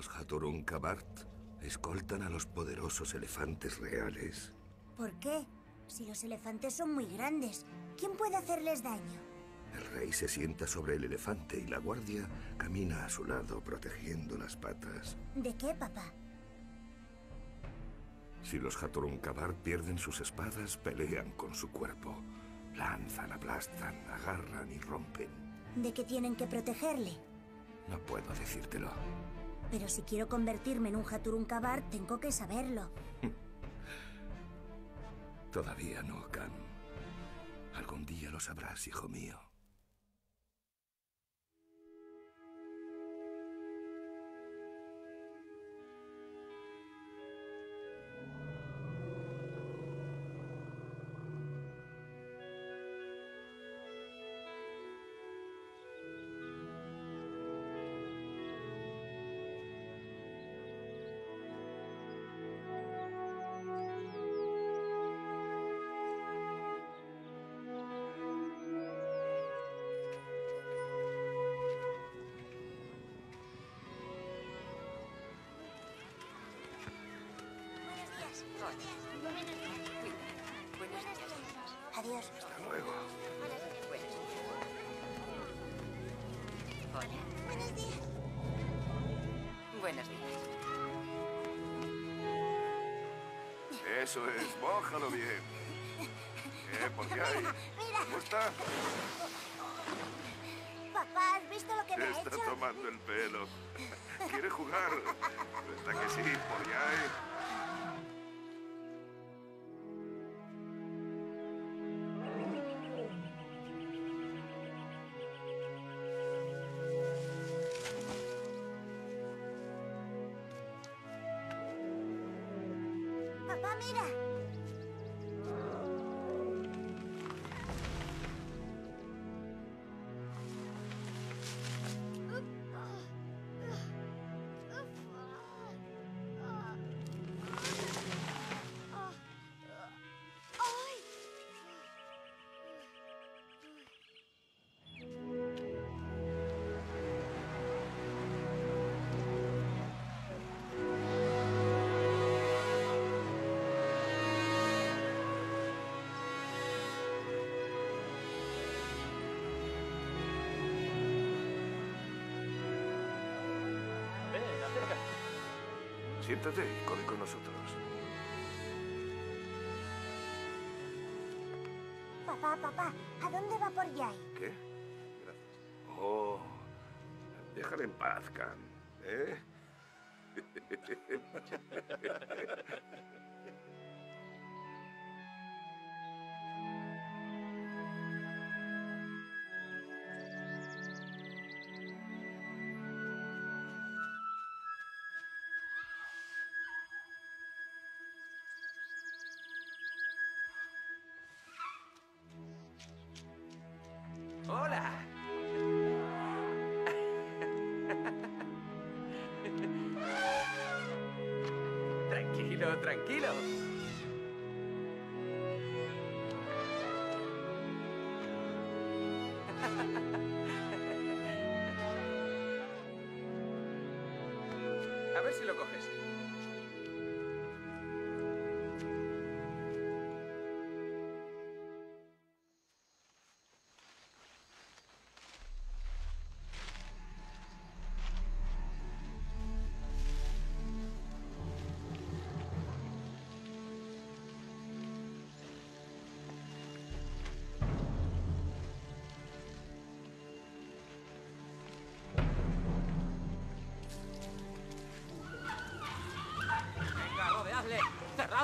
Los Haturun Kabart escoltan a los poderosos elefantes reales. ¿Por qué? Si los elefantes son muy grandes, ¿quién puede hacerles daño? El rey se sienta sobre el elefante y la guardia camina a su lado protegiendo las patas. ¿De qué, papá? Si los Haturun Kabar pierden sus espadas, pelean con su cuerpo. Lanzan, aplastan, agarran y rompen. ¿De qué tienen que protegerle? No puedo decírtelo. Pero si quiero convertirme en un Haturun Kabar, tengo que saberlo. Todavía no, Khan. Algún día lo sabrás, hijo mío. Eso es, mójalo bien. ¿Qué? ¿Por qué hay? ¿Cómo está? Papá, ¿has visto lo que me ha Está hecho? tomando el pelo. ¿Quiere jugar? ¿Verdad que sí? ¿Por qué Siéntate y come con nosotros. Papá, papá, ¿a dónde va por Yai? ¿Qué? Gracias. Oh, déjale en paz, Khan. ¿Eh?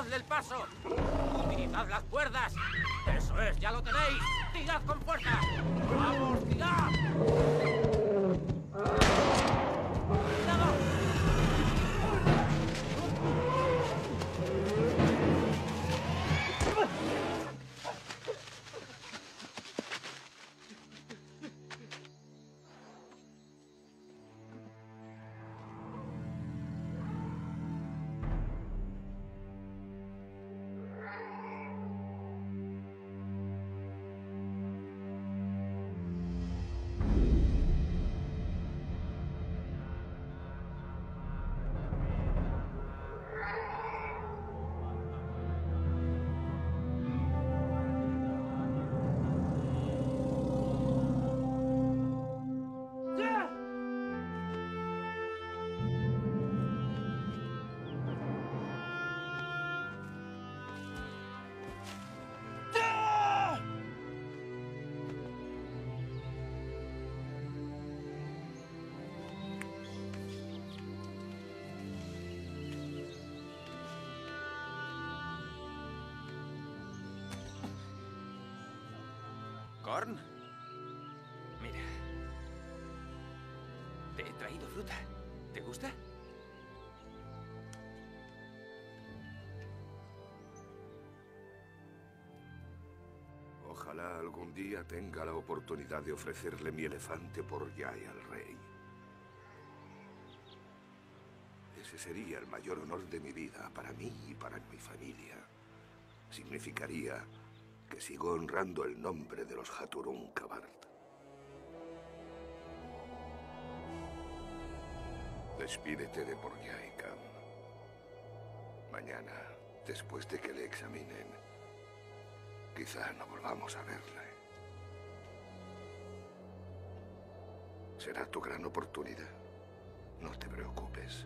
¡Cerradle el paso! ¡Utilizad las cuerdas! ¡Eso es, ya lo tenéis! ¡Tirad con fuerza! ¡Vamos, tirad! Mira. Te he traído fruta. ¿Te gusta? Ojalá algún día tenga la oportunidad de ofrecerle mi elefante por Yai al rey. Ese sería el mayor honor de mi vida para mí y para mi familia. Significaría que sigo honrando el nombre de los Haturun Kabart. Despídete de Porjai, Cam. Mañana, después de que le examinen, quizá no volvamos a verle. Será tu gran oportunidad. No te preocupes.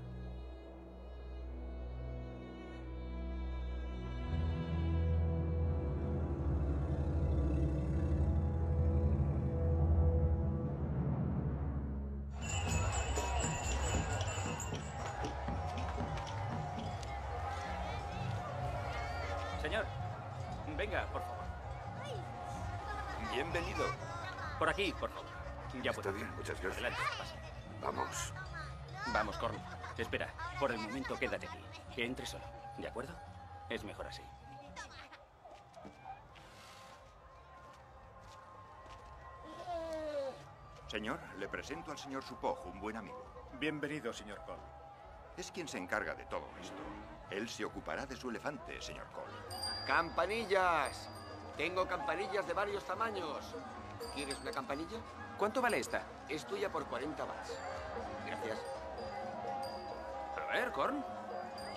Muchas gracias. Adelante, pase. Vamos. Vamos, Corn. Espera, por el momento quédate aquí. Que entre solo, ¿de acuerdo? Es mejor así. Señor, le presento al señor Supoj, un buen amigo. Bienvenido, señor Cole. Es quien se encarga de todo esto. Él se ocupará de su elefante, señor Cole. ¡Campanillas! Tengo campanillas de varios tamaños. ¿Quieres una campanilla? ¿Cuánto vale esta? Es tuya por 40 bats. Gracias. A ver, Corn.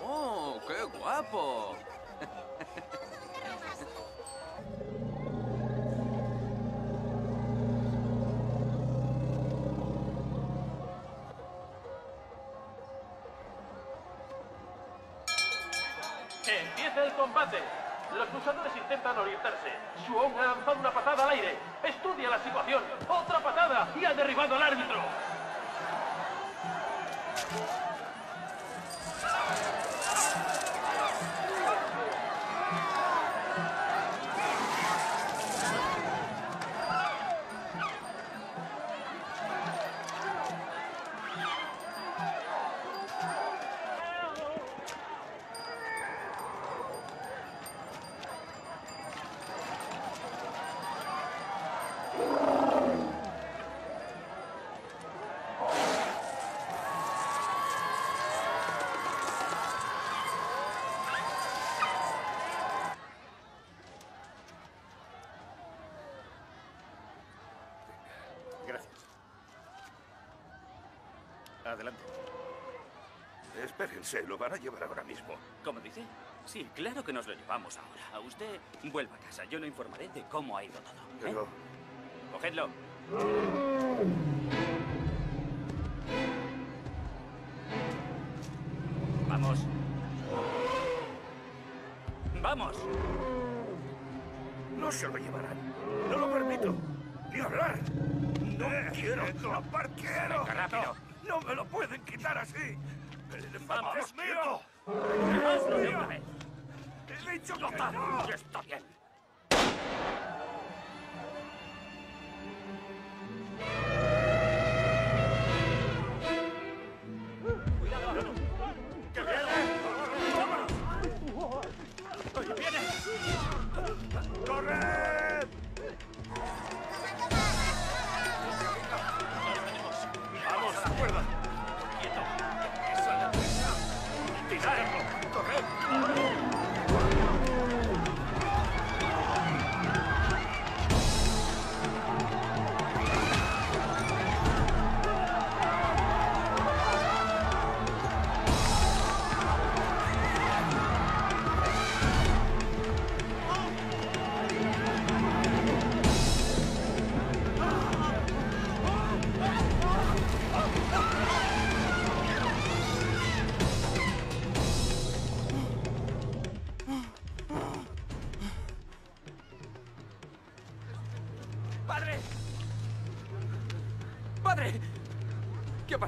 ¡Oh, qué guapo! Empieza el combate. Los luchadores intentan orientarse. Shuon ha lanzado una patada al aire. Estudia la situación. Otra patada y ha derribado al árbitro. Espérense, lo van a llevar ahora mismo. ¿Cómo dice? Sí, claro que nos lo llevamos ahora. Usted vuelva a casa. Yo lo informaré de cómo ha ido todo. ¿eh? Pero Cogedlo. Vamos. Vamos. no se lo llevarán. No lo permito. Ni hablar. No quiero atrapar. ¡Quiero! Venga, rápido. No, no me lo pueden quitar así. Vamos, es mío. Hazlo de una vez. He dicho que no.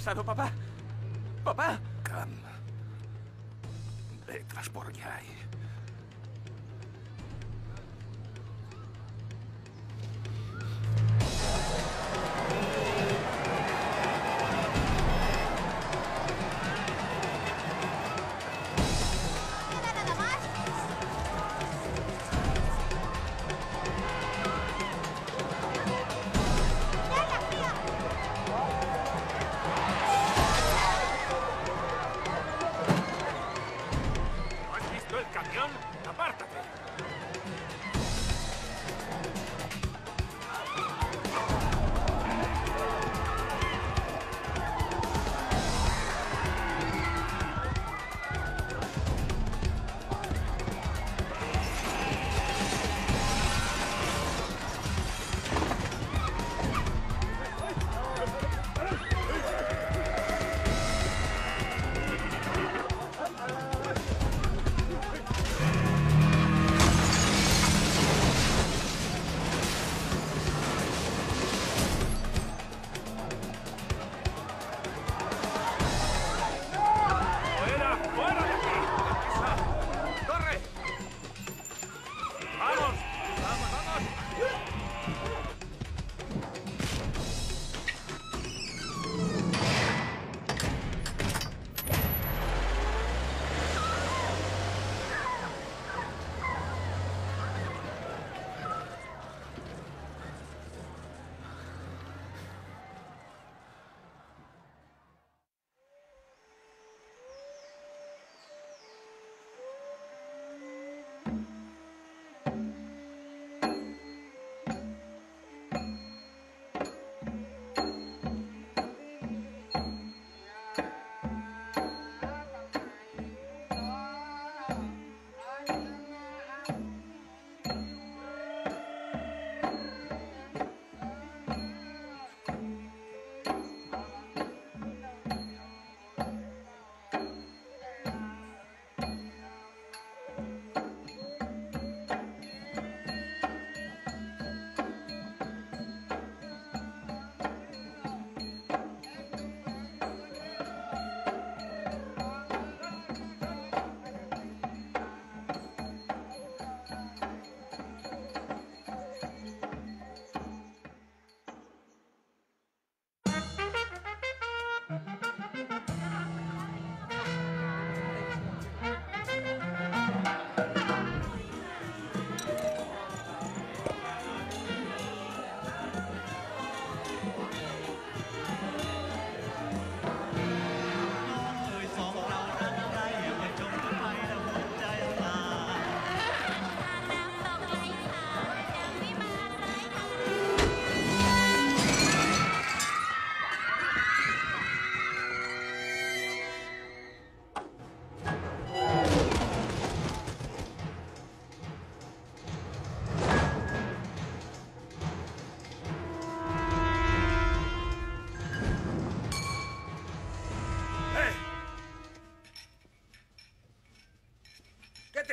Pasado, papá? ¡Papá! Cam. Ve tras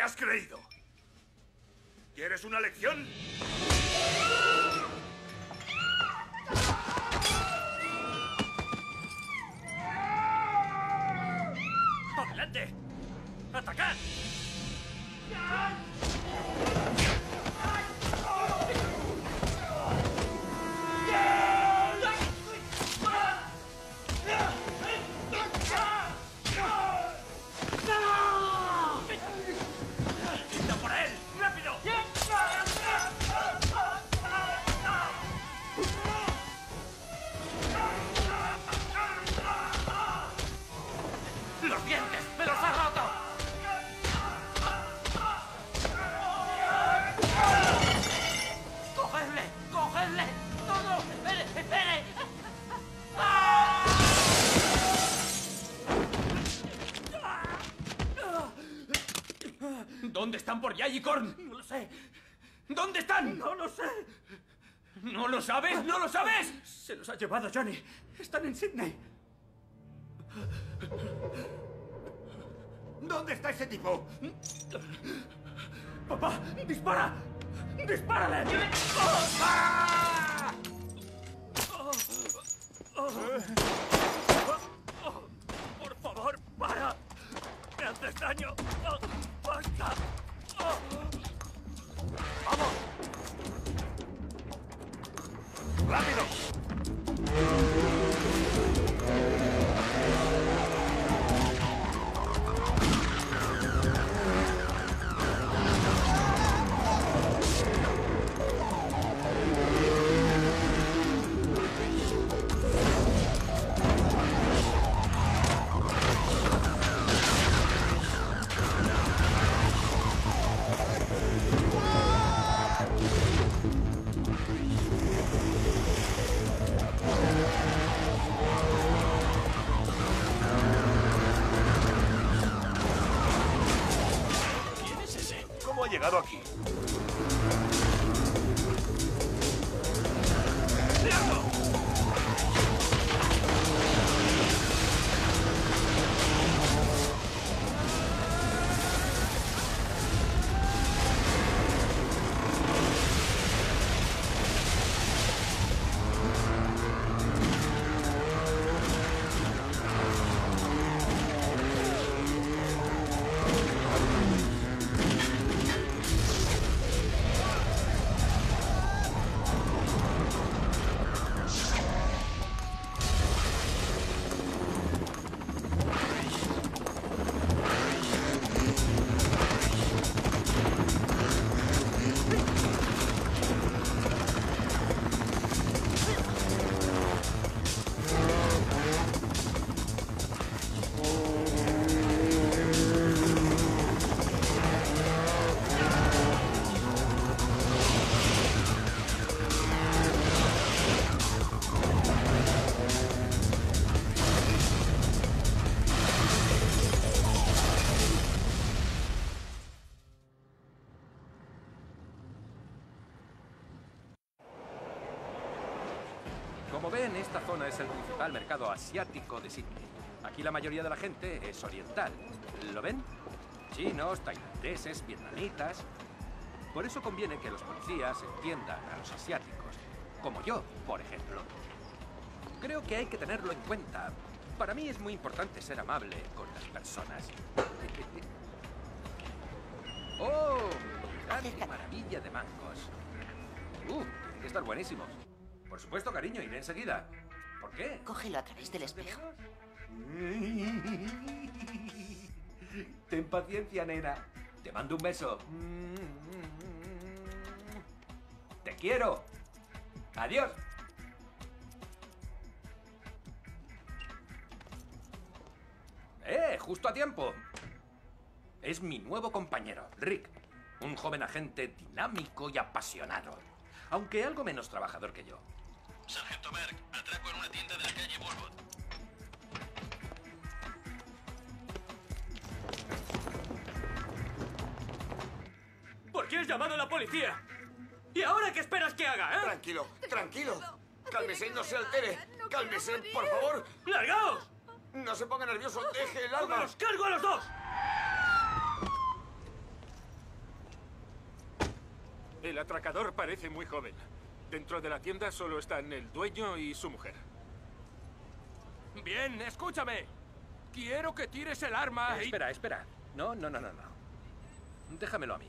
has creído? ¿Quieres una lección? Están por Korn? No lo sé. ¿Dónde están? No lo sé. ¿No lo sabes? ¿No lo sabes? Se los ha llevado Johnny. Están en Sydney. ¿Dónde está ese tipo? ¡Papá! ¡Dispara! ¡Dispárale! ¡Por favor, para! ¡Me haces daño! ¡Basta! ¡Rápido! ¿Cómo ha esta zona es el principal mercado asiático de Sydney. Aquí la mayoría de la gente es oriental. ¿Lo ven? Chinos, tailandeses, vietnamitas. Por eso conviene que los policías entiendan a los asiáticos, como yo, por ejemplo. Creo que hay que tenerlo en cuenta. Para mí es muy importante ser amable con las personas. ¡Oh! mirad qué maravilla de mangos! ¡Uh! Tienen que estar buenísimos. Por supuesto, cariño, iré enseguida. ¿Por qué? Cógelo a través del espejo. Ten paciencia, nena. Te mando un beso. Te quiero. Adiós. ¡Eh! Justo a tiempo. Es mi nuevo compañero, Rick. Un joven agente dinámico y apasionado. Aunque algo menos trabajador que yo. Sargento Berg, atraco en una tienda de la calle Bulbot. ¿Por qué has llamado a la policía? ¿Y ahora qué esperas que haga, eh? Tranquilo, tranquilo. Cálmese, no se altere. Cálmese, por favor. ¡Largaos! No se ponga nervioso, deje el ¡Me arma. los cargo a los dos! El atracador parece muy joven. Dentro de la tienda solo están el dueño y su mujer. Bien, escúchame. Quiero que tires el arma Eh, Espera, espera. No, no, no, no, no. Déjamelo a mí.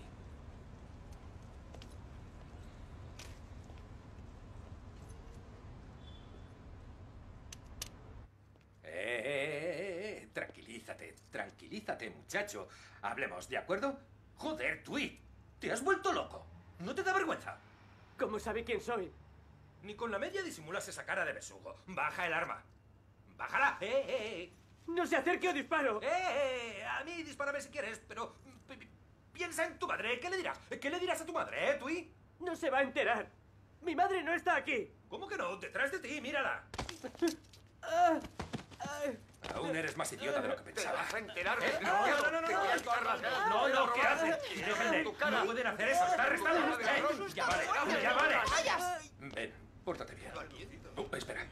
Eh, eh, eh, eh, Tranquilízate, tranquilízate, muchacho. Hablemos, ¿de acuerdo? Joder, Tweet. ¿Te has vuelto loco? ¿No te da vergüenza? ¿Cómo sabe quién soy? Ni con la media disimulas esa cara de besugo. Baja el arma. ¡Bájala! ¡Eh, eh, eh! ¡No se acerque o disparo! ¡Eh, eh, eh! A mí dispárame si quieres, pero... pi- pi- Piensa en tu madre. ¿Qué le dirás? ¿Qué le dirás a tu madre, eh, Tui? No se va a enterar. Mi madre no está aquí. ¿Cómo que no? Detrás de ti, mírala. Ah, ah, Aún eres más idiota de lo que pensaba. vas a enterar ¿Eh? de No, no, no, no, Te no, voy a no, enterrar. no, no, ¿qué hacen? Déjenle. No pueden hacer eso, está arrestado. Eh. Ya vale, ya vale. Vayas. Ven, pórtate bien. Oh, espera.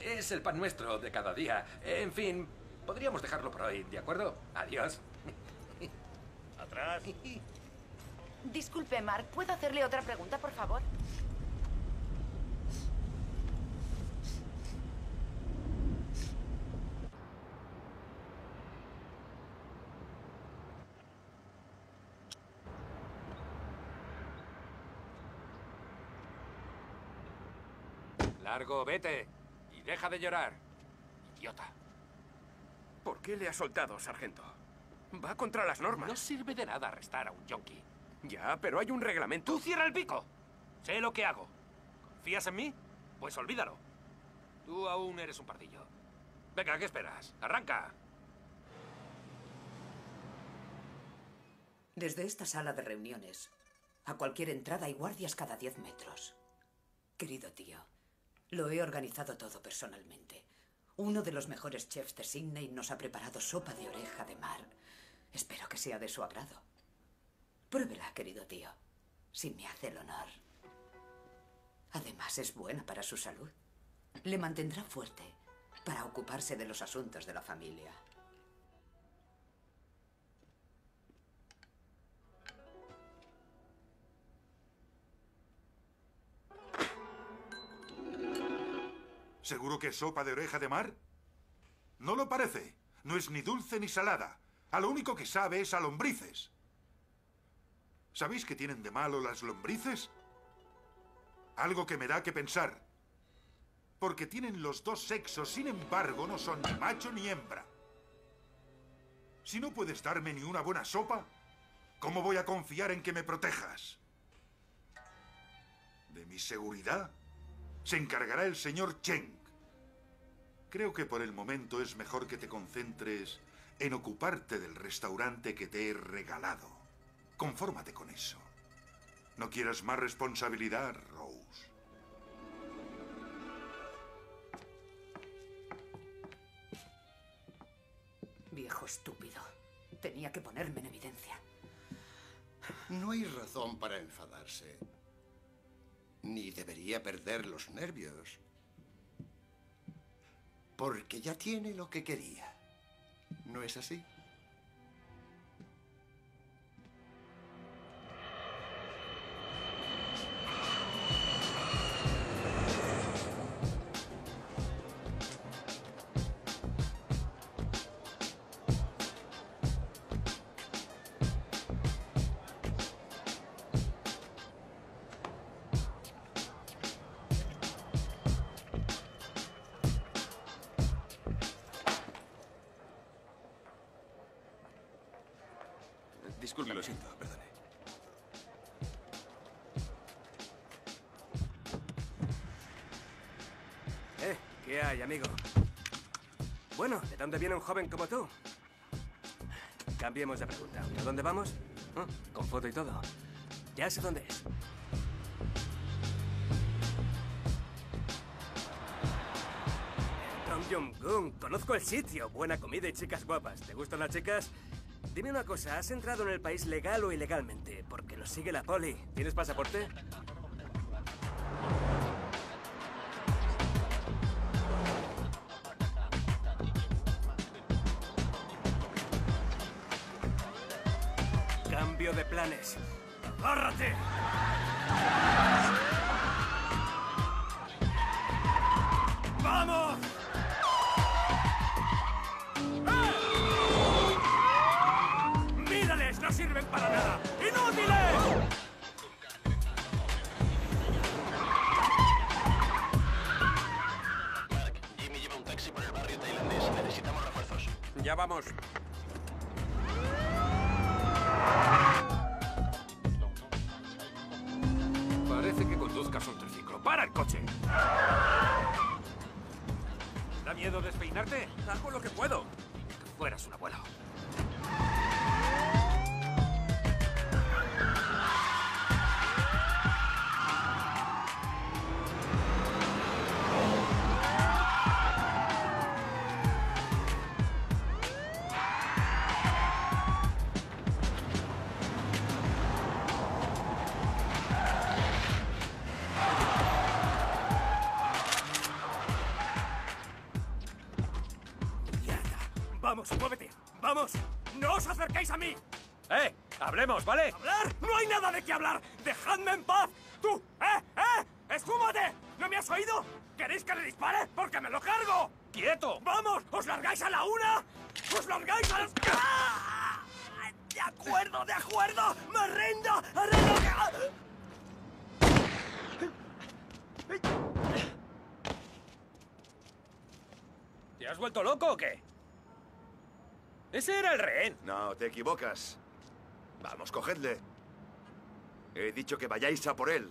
Es el pan nuestro de cada día. En fin, podríamos dejarlo por hoy, ¿de acuerdo? Adiós. Atrás. Disculpe, Mark, ¿puedo hacerle otra pregunta, por favor? Largo, vete. Y deja de llorar. Idiota. ¿Por qué le ha soltado, sargento? Va contra las normas. No sirve de nada arrestar a un yonki. Ya, pero hay un reglamento. ¡Tú cierra el pico! Sé lo que hago. ¿Confías en mí? Pues olvídalo. Tú aún eres un pardillo. Venga, ¿qué esperas? ¡Arranca! Desde esta sala de reuniones, a cualquier entrada hay guardias cada 10 metros. Querido tío, lo he organizado todo personalmente. Uno de los mejores chefs de Sydney nos ha preparado sopa de oreja de mar. Espero que sea de su agrado. Pruébela, querido tío, si me hace el honor. Además, es buena para su salud. Le mantendrá fuerte para ocuparse de los asuntos de la familia. ¿Seguro que es sopa de oreja de mar? No lo parece. No es ni dulce ni salada. A lo único que sabe es a lombrices. ¿Sabéis qué tienen de malo las lombrices? Algo que me da que pensar. Porque tienen los dos sexos, sin embargo, no son ni macho ni hembra. Si no puedes darme ni una buena sopa, ¿cómo voy a confiar en que me protejas? ¿De mi seguridad? Se encargará el señor Cheng. Creo que por el momento es mejor que te concentres en ocuparte del restaurante que te he regalado. Confórmate con eso. No quieras más responsabilidad, Rose. Viejo estúpido. Tenía que ponerme en evidencia. No hay razón para enfadarse. Ni debería perder los nervios. Porque ya tiene lo que quería. ¿No es así? ¿Qué hay, amigo? Bueno, ¿de dónde viene un joven como tú? Cambiemos de pregunta. ¿A dónde vamos? Ah, Con foto y todo. Ya sé dónde es. Tom conozco el sitio. Buena comida y chicas guapas. ¿Te gustan las chicas? Dime una cosa, ¿has entrado en el país legal o ilegalmente? Porque nos sigue la poli. ¿Tienes pasaporte? Parece que conduzcas un triciclo. ¡Para el coche! ¿Da miedo despeinarte? Hago lo que puedo. Que fueras un abuelo. ¡Dejadme en paz! ¡Tú! ¡Eh! ¡Eh! ¡Esfúmate! ¿No me has oído? ¿Queréis que le dispare? ¡Porque me lo cargo! ¡Quieto! ¡Vamos! ¿Os largáis a la una? ¡Os largáis a las... ¡Ah! ¡De acuerdo, de acuerdo! ¡Me rindo! ¡Rindo! ¿Te has vuelto loco o qué? Ese era el rehén. No, te equivocas. Vamos, cogedle. He dicho que vayáis a por él.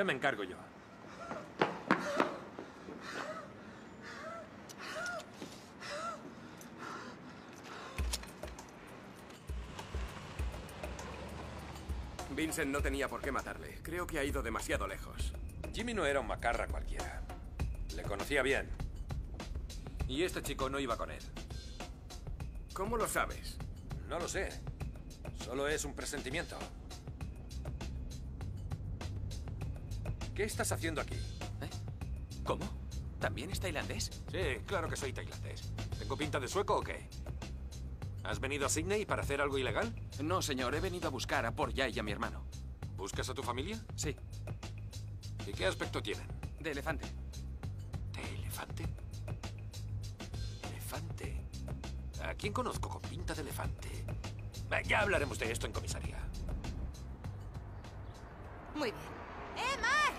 Ya me encargo yo. Vincent no tenía por qué matarle. Creo que ha ido demasiado lejos. Jimmy no era un macarra cualquiera. Le conocía bien. Y este chico no iba con él. ¿Cómo lo sabes? No lo sé. Solo es un presentimiento. ¿Qué estás haciendo aquí? ¿Cómo? ¿También es tailandés? Sí, claro que soy tailandés. ¿Tengo pinta de sueco o qué? ¿Has venido a Sydney para hacer algo ilegal? No, señor. He venido a buscar a Por Yai y a mi hermano. ¿Buscas a tu familia? Sí. ¿Y qué aspecto tienen? De elefante. ¿De elefante? ¿Elefante? ¿A quién conozco con pinta de elefante? Eh, Ya hablaremos de esto en comisaría. Muy bien. ¡Eh, Mar!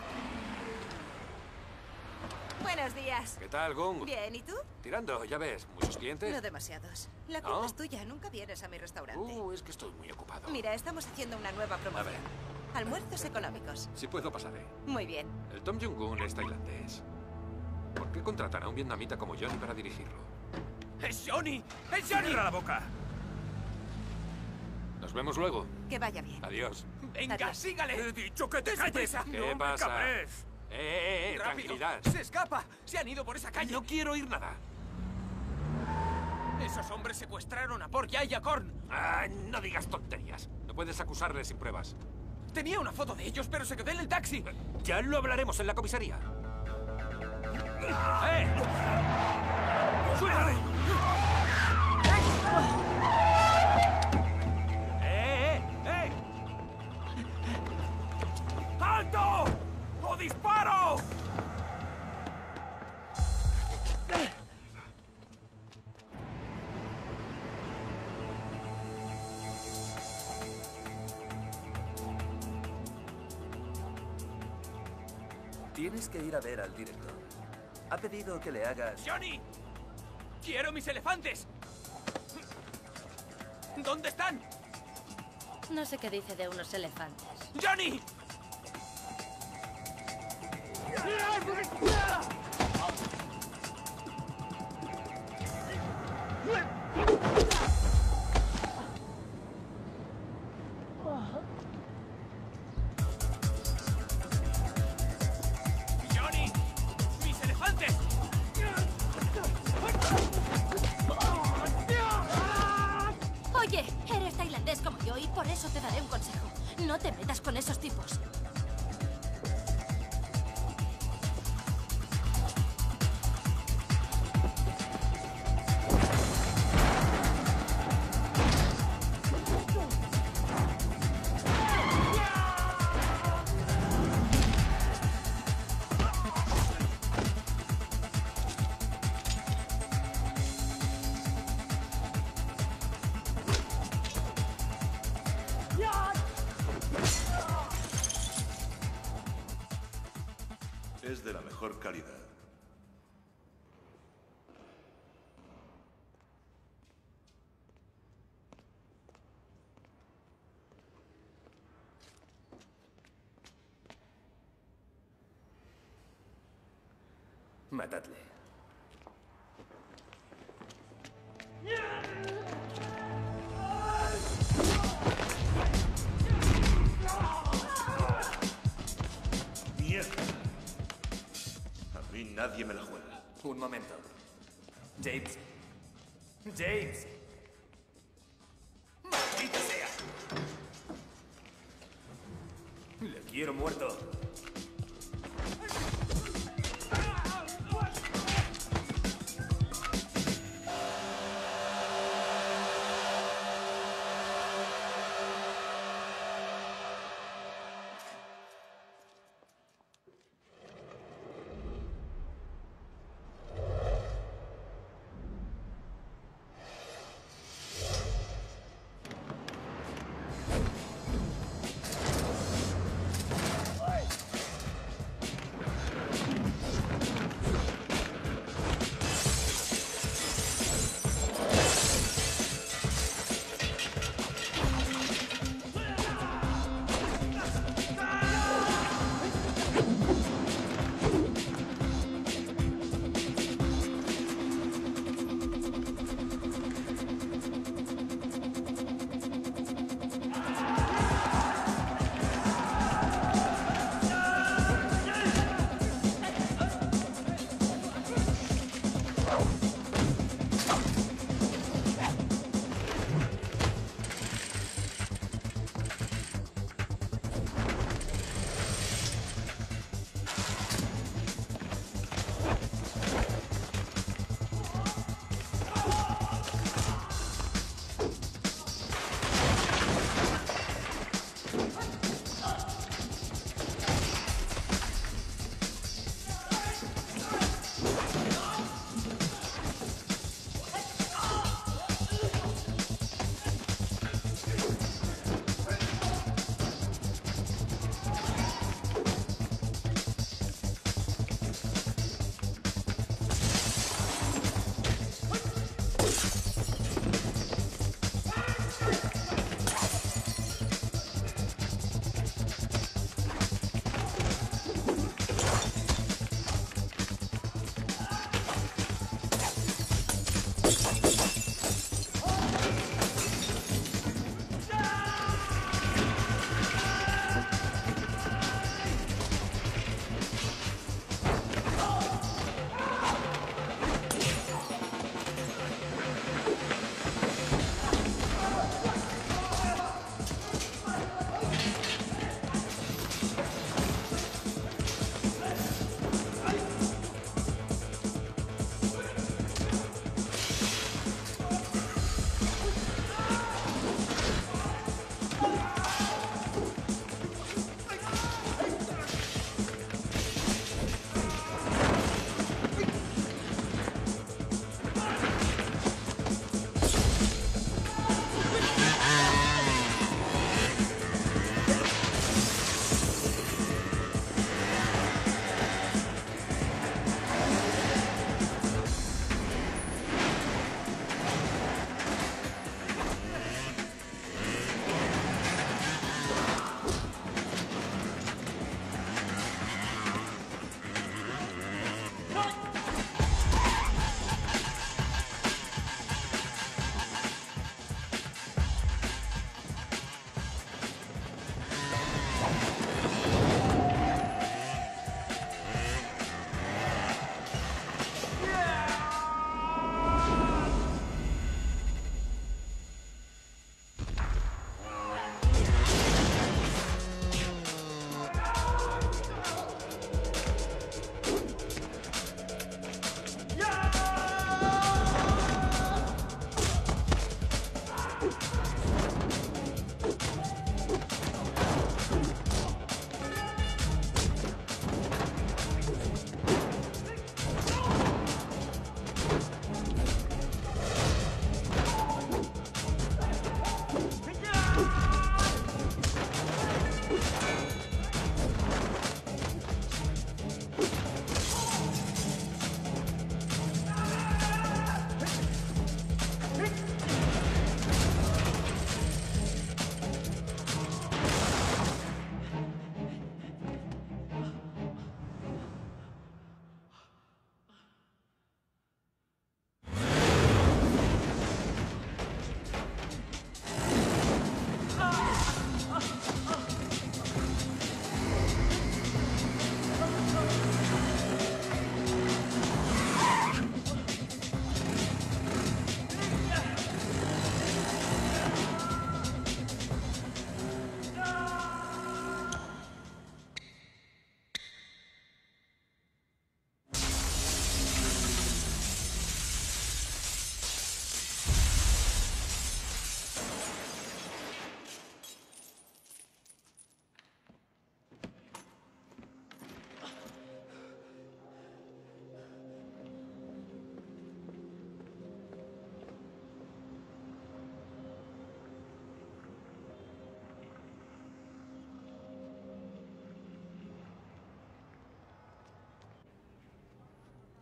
Buenos días. ¿Qué tal, Gung? Bien, ¿y tú? Tirando, ya ves. ¿Muchos clientes? No demasiados. La ¿No? culpa es tuya. Nunca vienes a mi restaurante. Uh, es que estoy muy ocupado. Mira, estamos haciendo una nueva promoción. ver. Almuerzos económicos. Si puedo, pasaré. Muy bien. El Tom Jong-un es tailandés. ¿Por qué contratan a un vietnamita como Johnny para dirigirlo? ¡Es Johnny! ¡Es Johnny! ¡Cierra la boca! Nos vemos luego. Que vaya bien. Adiós. ¡Venga, Adiós. sígale! He dicho que te calles. ¿Qué ¡No pasa? me! Eh, eh, eh, ¡Rápido! tranquilidad. ¡Se escapa! ¡Se han ido por esa calle! No quiero oír nada. Esos hombres secuestraron a Porky y a Korn. Ah, no digas tonterías. No puedes acusarles sin pruebas. Tenía una foto de ellos, pero se quedó en el taxi. Ya lo hablaremos en la comisaría. ¡Eh! ¡Suéltale! Disparo! Tienes que ir a ver al director. Ha pedido que le hagas... ¡Johnny! ¡Quiero mis elefantes! ¿Dónde están? No sé qué dice de unos elefantes. ¡Johnny! Yeah! Mejor calidad. Matadle. Nadie me la juega. Un momento. James. James.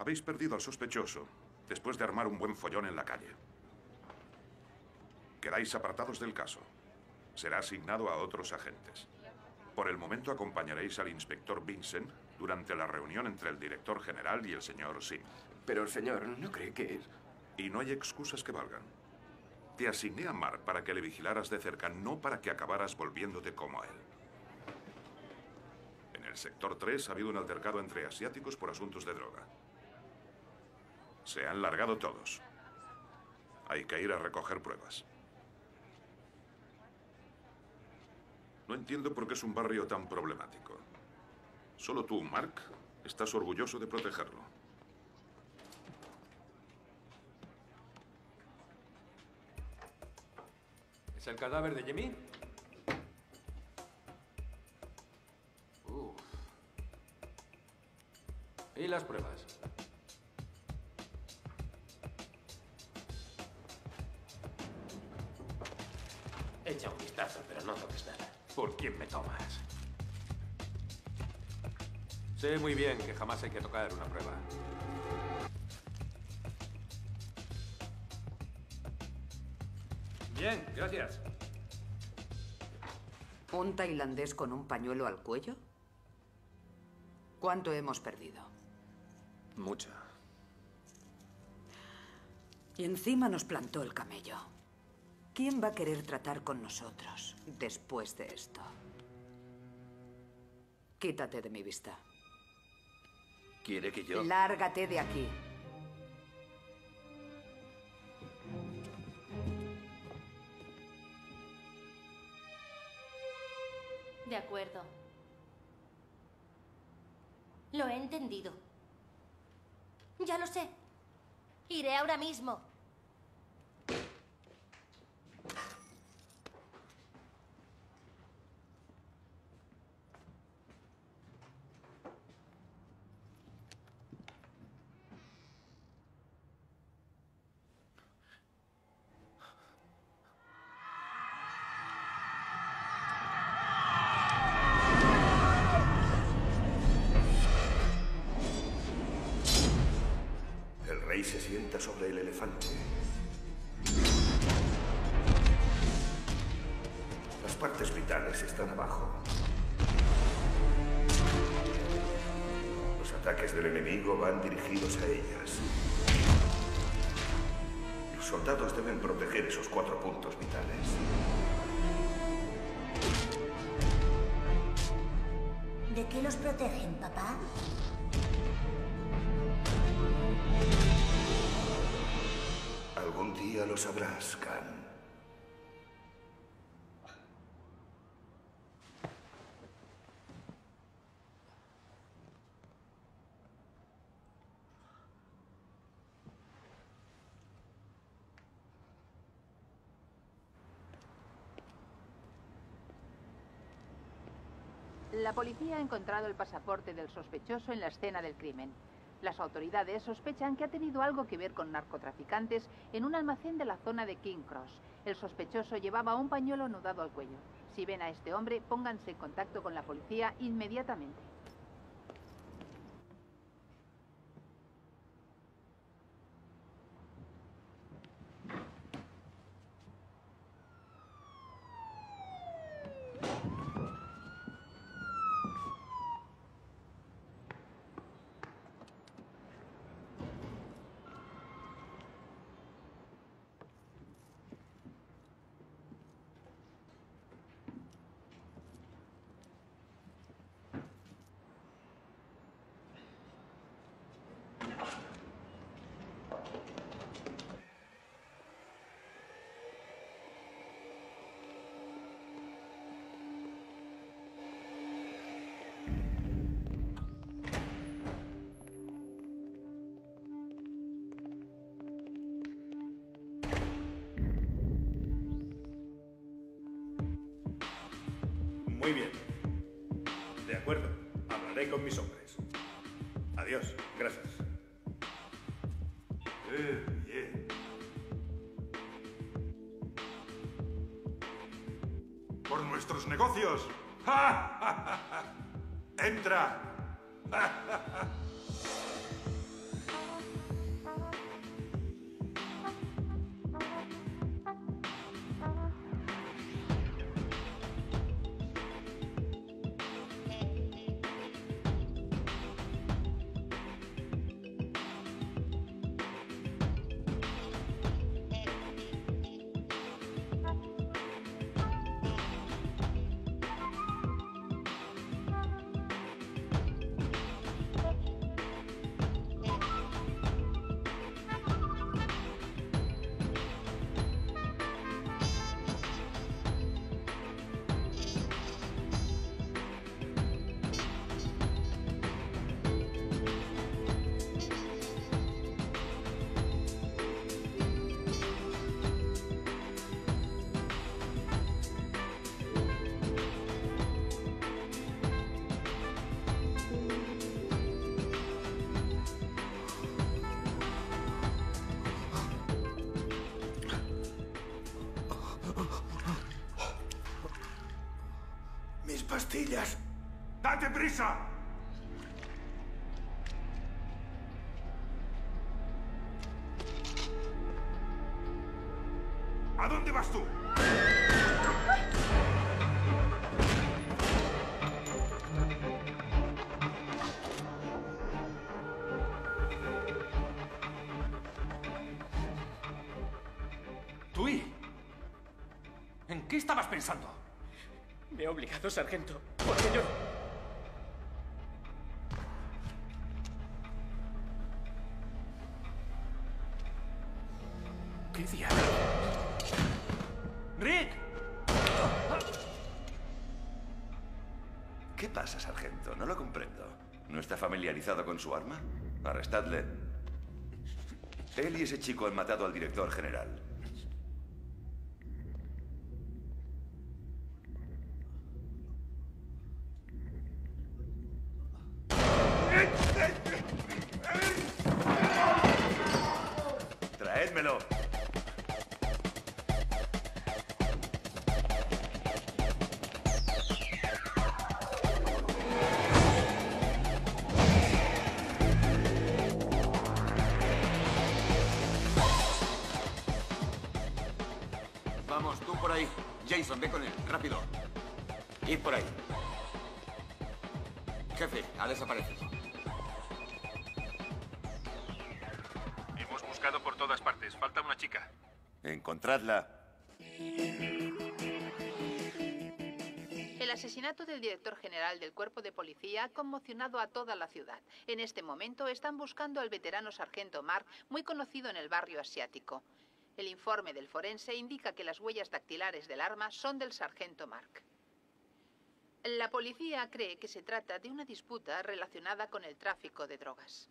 Habéis perdido al sospechoso después de armar un buen follón en la calle. Quedáis apartados del caso. Será asignado a otros agentes. Por el momento acompañaréis al inspector Vincent durante la reunión entre el director general y el señor Sim. Pero, señor, ¿no cree que...? Y no hay excusas que valgan. Te asigné a Mark para que le vigilaras de cerca, no para que acabaras volviéndote como él. En el sector 3 ha habido un altercado entre asiáticos por asuntos de droga. Se han largado todos. Hay que ir a recoger pruebas. No entiendo por qué es un barrio tan problemático. Solo tú, Mark, estás orgulloso de protegerlo. ¿Es el cadáver de Jimmy? Uf. ¿Y las pruebas? ¿Por quién me tomas? Sé muy bien que jamás hay que tocar una prueba. Bien, gracias. ¿Un tailandés con un pañuelo al cuello? ¿Cuánto hemos perdido? Mucho. Y encima nos plantó el camello. ¿Quién va a querer tratar con nosotros después de esto? Quítate de mi vista. ¿Quiere que yo...? Lárgate de aquí. De acuerdo. Lo he entendido. Ya lo sé. Iré ahora mismo. Rey se sienta sobre el elefante. Las partes vitales están abajo. Los ataques del enemigo van dirigidos a ellas. Los soldados deben proteger esos cuatro puntos vitales. ¿De qué los protegen, papá? Lo sabrás. La policía ha encontrado el pasaporte del sospechoso en la escena del crimen. Las autoridades sospechan que ha tenido algo que ver con narcotraficantes en un almacén de la zona de King Cross. El sospechoso llevaba un pañuelo anudado al cuello. Si ven a este hombre, pónganse en contacto con la policía inmediatamente. Muy bien. De acuerdo. Hablaré con mis hombres. Adiós. Gracias. Pastillas. ¡Date prisa! ¿A dónde vas tú? ¿Tui? ¿En qué estabas pensando? Sargento. Porque yo... ¿Qué diablos? ¡Rick! ¿Qué pasa, sargento? No lo comprendo. ¿No está familiarizado con su arma? Arrestadle. Él y ese chico han matado al director general. Encontradla. El asesinato del director general del cuerpo de policía ha conmocionado a toda la ciudad. En este momento están buscando al veterano sargento Mark, muy conocido en el barrio asiático. El informe del forense indica que las huellas dactilares del arma son del sargento Mark. La policía cree que se trata de una disputa relacionada con el tráfico de drogas.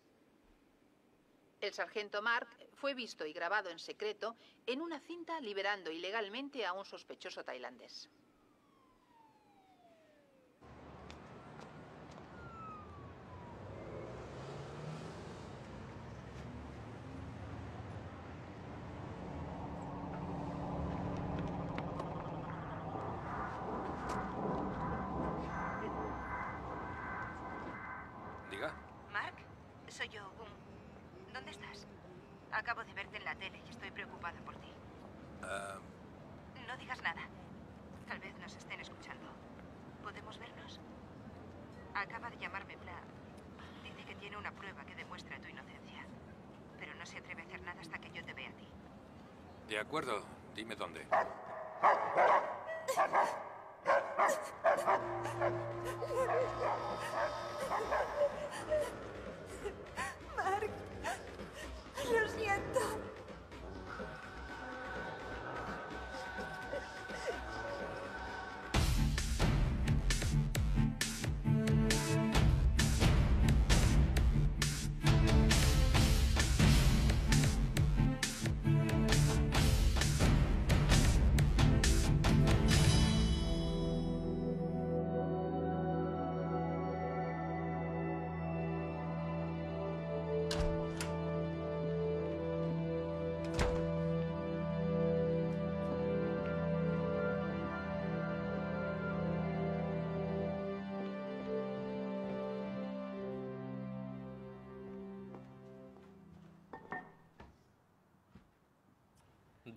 El sargento Mark fue visto y grabado en secreto en una cinta liberando ilegalmente a un sospechoso tailandés. Diga. Mark, soy yo. Um, ¿Dónde estás? Acabo de verte en la tele y estoy preocupada por ti. Ah, No digas nada. Tal vez nos estén escuchando. ¿Podemos vernos? Acaba de llamarme Bla. Dice que tiene una prueba que demuestra tu inocencia. Pero no se atreve a hacer nada hasta que yo te vea a ti. De acuerdo. Dime dónde.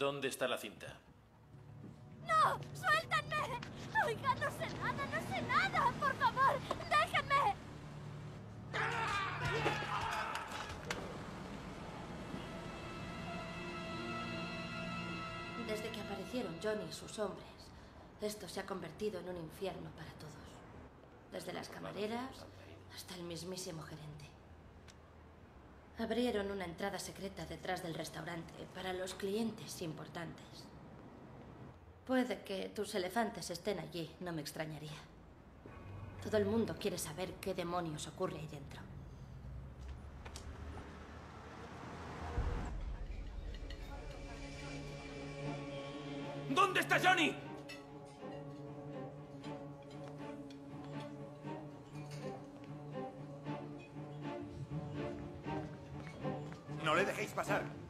¿Dónde está la cinta? ¡No! ¡Suéltenme! Oiga, no sé nada, no sé nada. Por favor, déjenme. Desde que aparecieron Johnny y sus hombres, esto se ha convertido en un infierno para todos. Desde las camareras hasta el mismísimo gerente. Abrieron una entrada secreta detrás del restaurante para los clientes importantes. Puede que tus elefantes estén allí, no me extrañaría. Todo el mundo quiere saber qué demonios ocurre ahí dentro. ¿Dónde está Johnny? No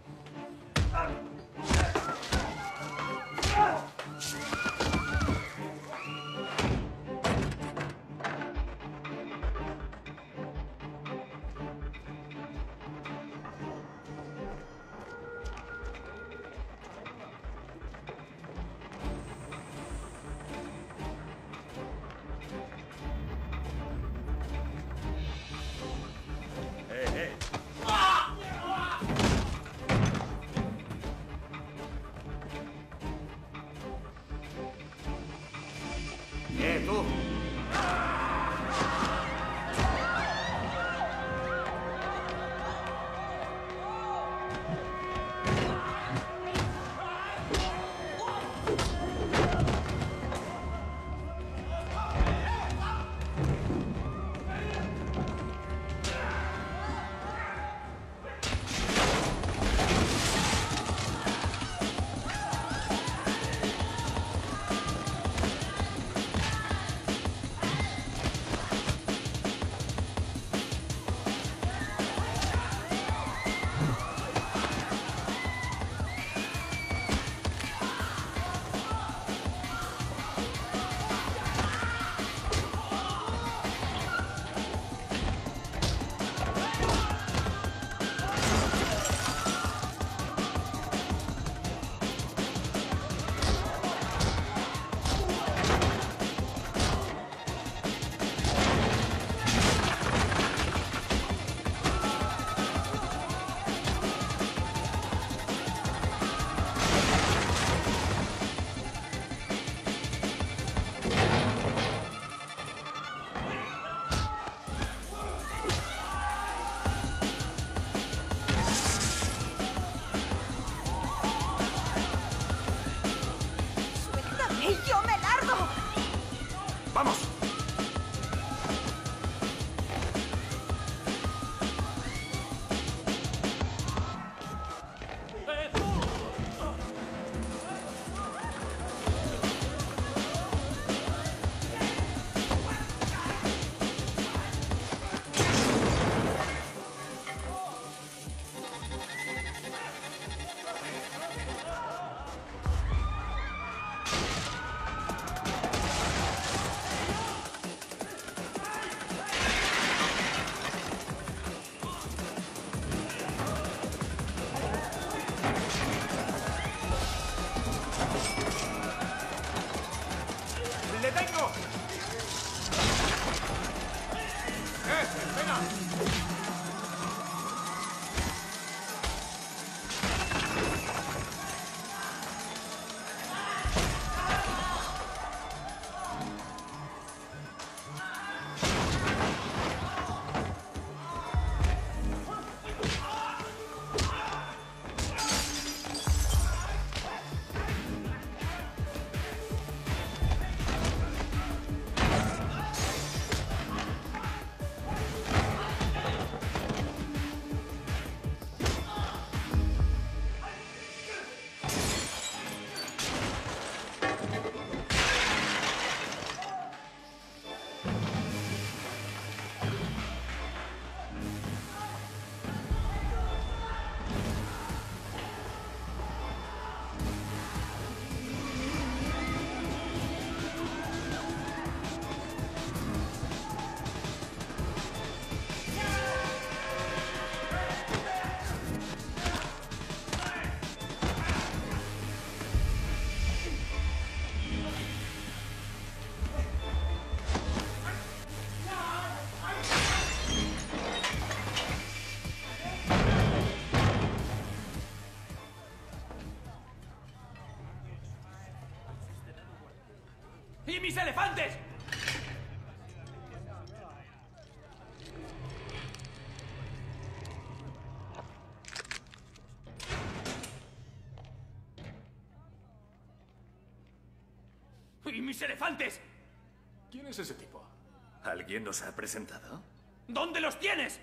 ¿Alguien nos ha presentado? ¿Dónde los tienes?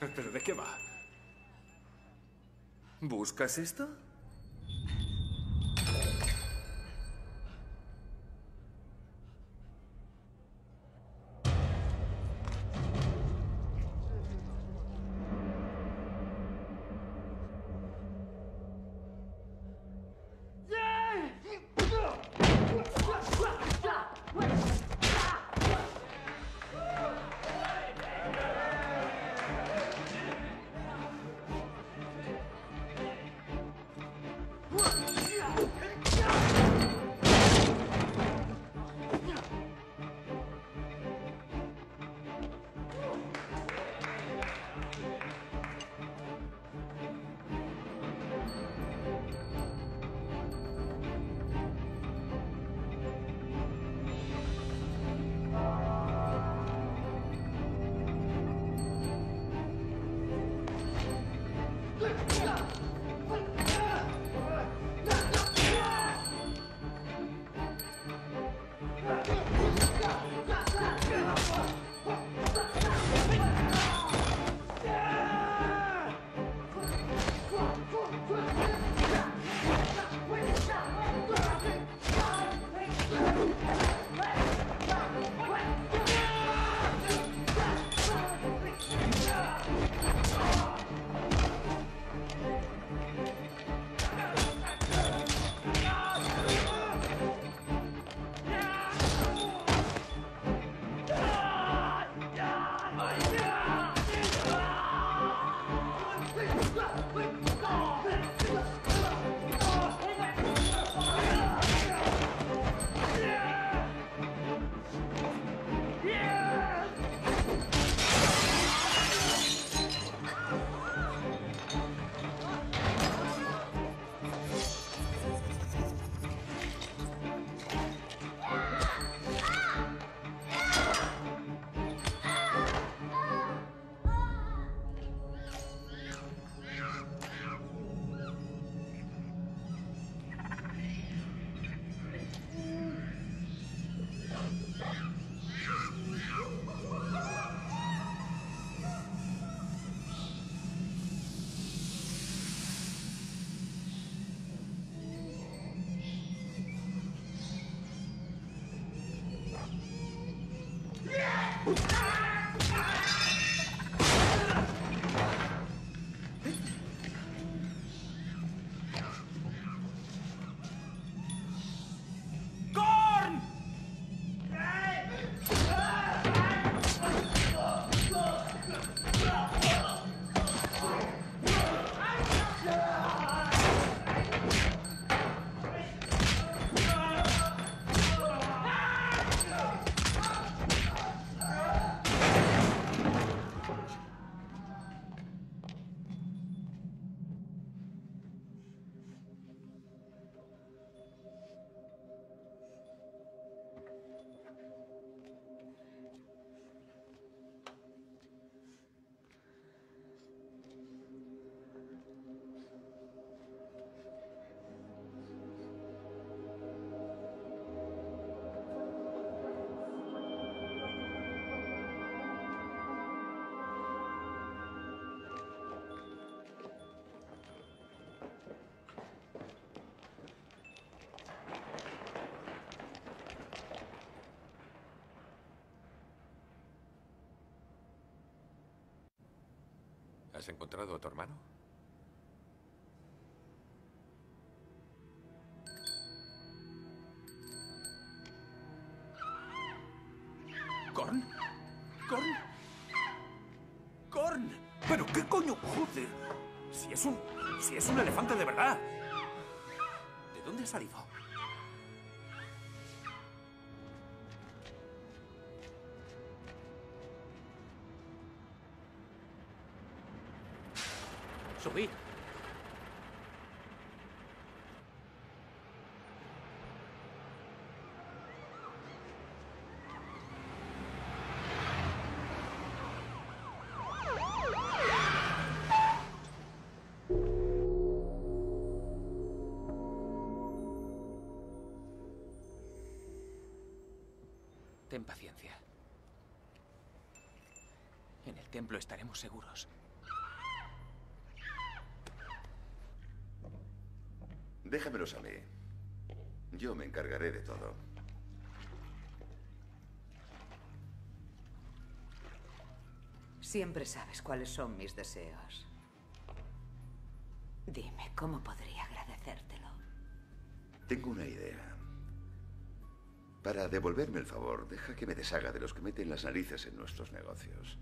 ¿Pero de qué va? ¿Buscas esto? ¿Has encontrado a tu hermano? ¿Corn? ¿Corn? ¡Corn! ¿Pero qué coño? ¡Joder! Si es un. Si es un elefante de verdad. ¿De dónde ha salido? Templo estaremos seguros. Déjamelos a mí. Yo me encargaré de todo. Siempre sabes cuáles son mis deseos. Dime, ¿cómo podría agradecértelo? Tengo una idea. Para devolverme el favor, deja que me deshaga de los que meten las narices en nuestros negocios.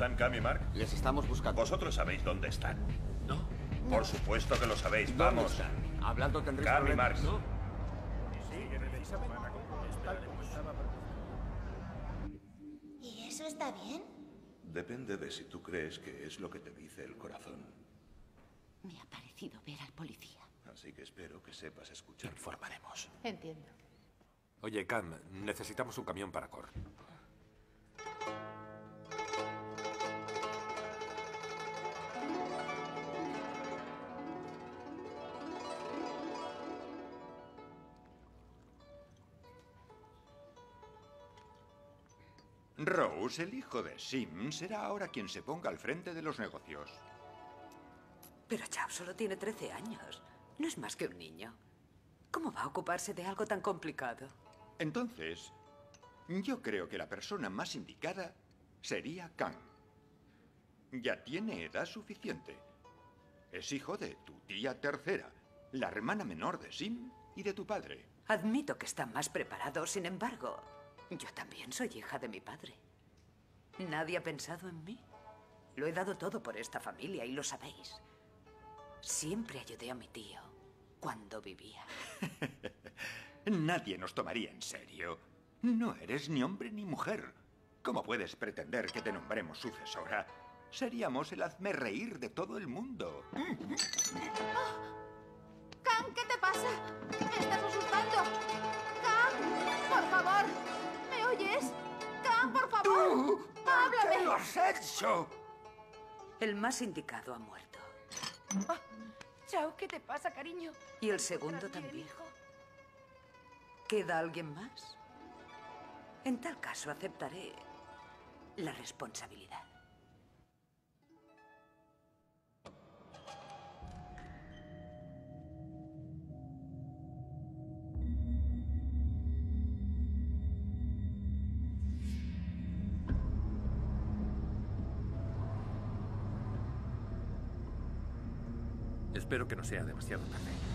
Están Cam y Mark? Les estamos buscando. Vosotros sabéis dónde están. No. Por supuesto que lo sabéis. ¿Dónde Vamos. están? Hablando tendréis Cam y. Mark. ¿No? ¿Y eso está bien? Depende de si tú crees que es lo que te dice el corazón. Me ha parecido ver al policía. Así que espero que sepas escuchar. Informaremos. Entiendo. Oye, Cam, necesitamos un camión para Cor. Rose, el hijo de Sim, será ahora quien se ponga al frente de los negocios. Pero Chao solo tiene 13 años. No es más que un niño. ¿Cómo va a ocuparse de algo tan complicado? Entonces, yo creo que la persona más indicada sería Kang. Ya tiene edad suficiente. Es hijo de tu tía tercera, la hermana menor de Sim y de tu padre. Admito que está más preparado, sin embargo, yo también soy hija de mi padre. Nadie ha pensado en mí. Lo he dado todo por esta familia y lo sabéis. Siempre ayudé a mi tío cuando vivía. Nadie nos tomaría en serio. No eres ni hombre ni mujer. ¿Cómo puedes pretender que te nombremos sucesora? Seríamos el hazme reír de todo el mundo. ¡Can, qué te pasa! ¡Me estás asustando! ¡Can! ¡Por favor! ¿Me oyes? ¡Can, por favor! ¡Háblame! qué lo has hecho? El más indicado ha muerto. Ah, Chao, ¿qué te pasa, cariño? Y el segundo también. ¿Queda alguien más? En tal caso aceptaré la responsabilidad. Espero que no sea demasiado tarde.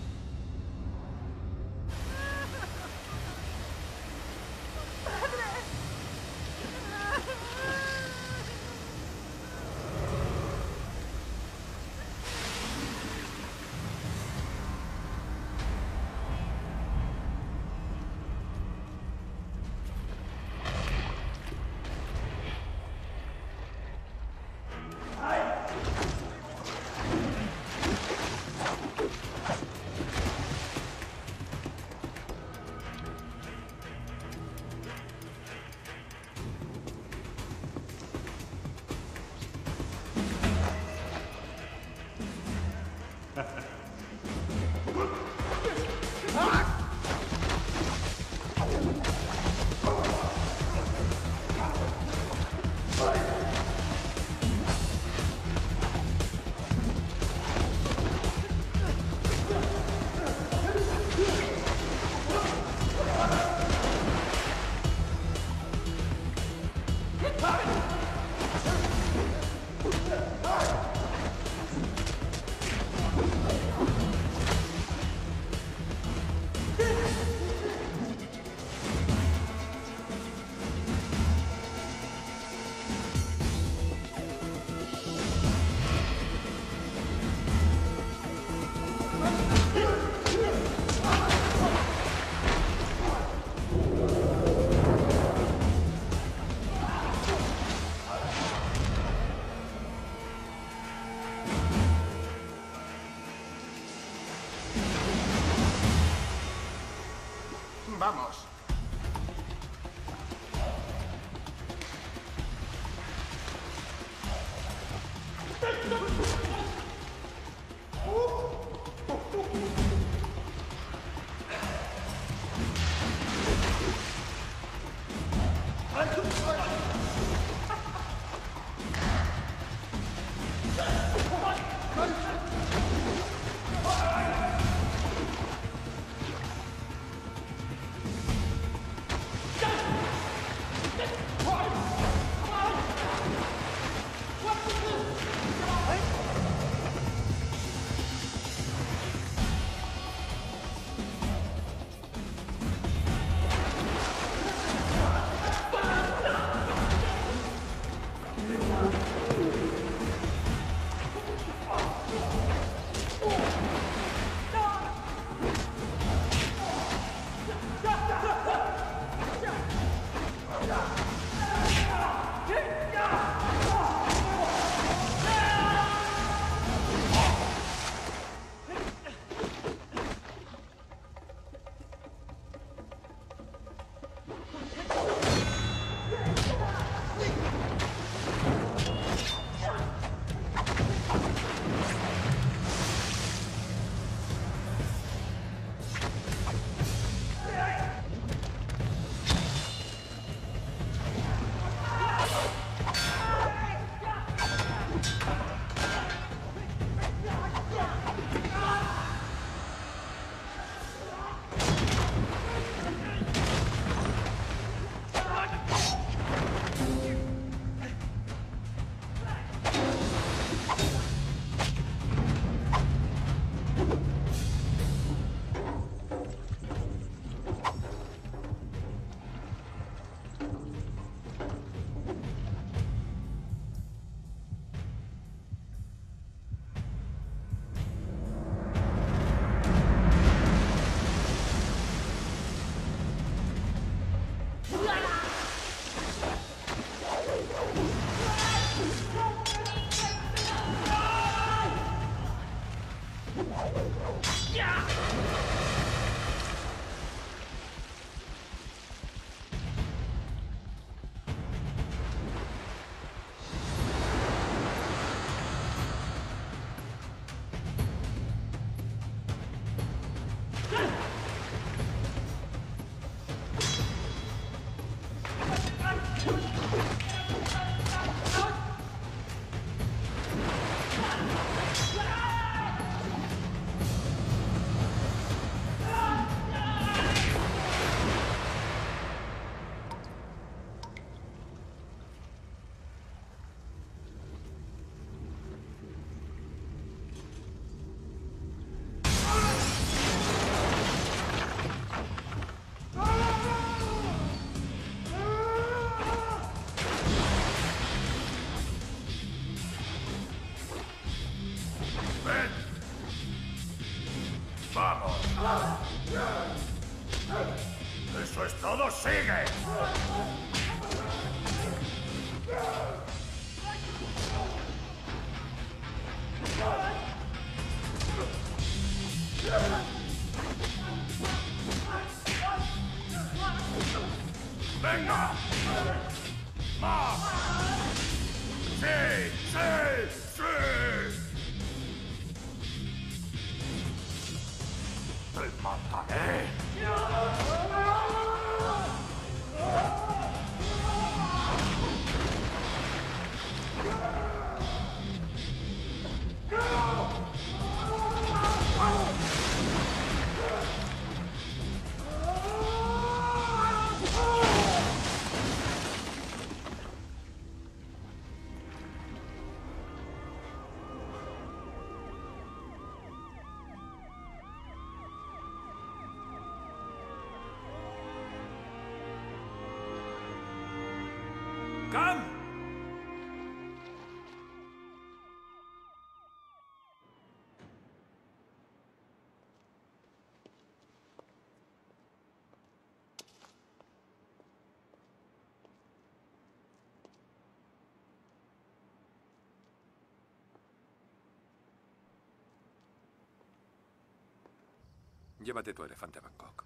Llévate tu elefante a Bangkok.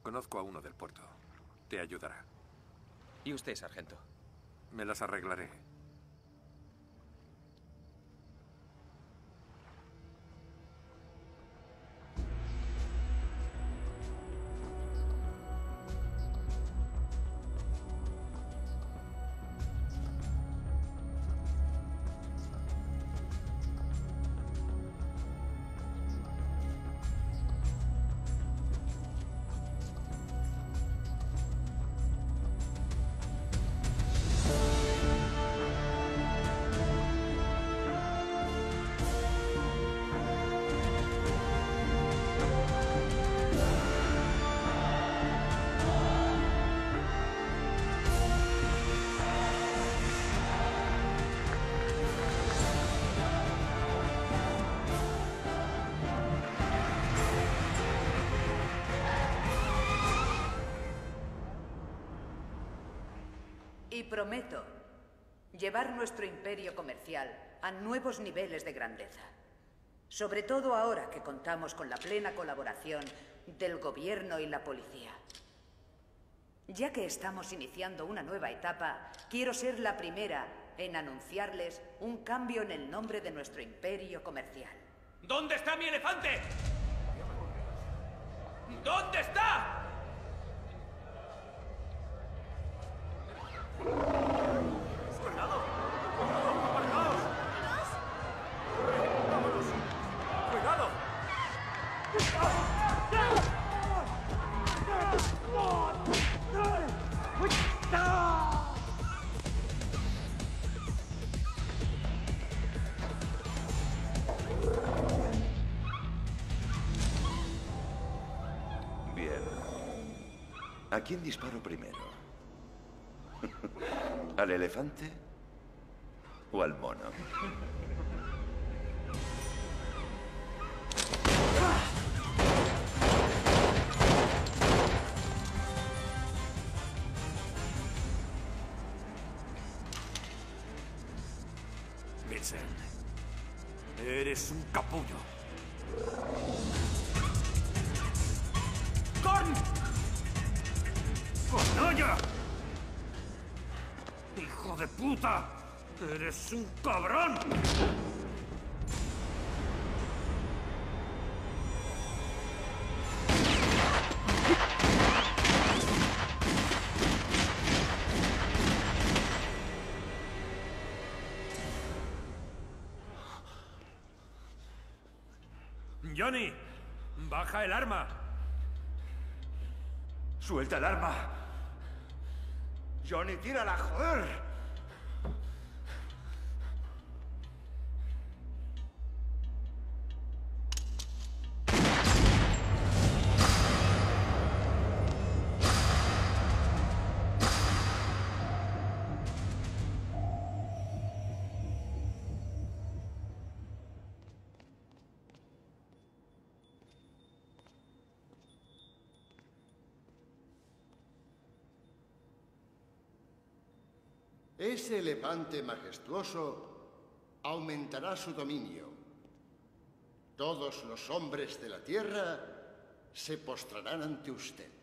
Conozco a uno del puerto. Te ayudará. ¿Y usted, sargento? Me las arreglaré. Prometo llevar nuestro imperio comercial a nuevos niveles de grandeza. Sobre todo ahora que contamos con la plena colaboración del gobierno y la policía. Ya que estamos iniciando una nueva etapa, quiero ser la primera en anunciarles un cambio en el nombre de nuestro imperio comercial. ¿Dónde está mi elefante? ¿Dónde está? ¡Cuidado! ¡Apartaos! ¡Vámonos! ¡Cuidado! Bien. ¿A quién disparo primero? ¿Al elefante o al mono? Vincent, eres un capullo. ¡Eres un cabrón! Johnny, baja el arma. ¡Suelta el arma! ¡Johnny, tírala, joder! Ese elefante majestuoso aumentará su dominio. Todos los hombres de la tierra se postrarán ante usted.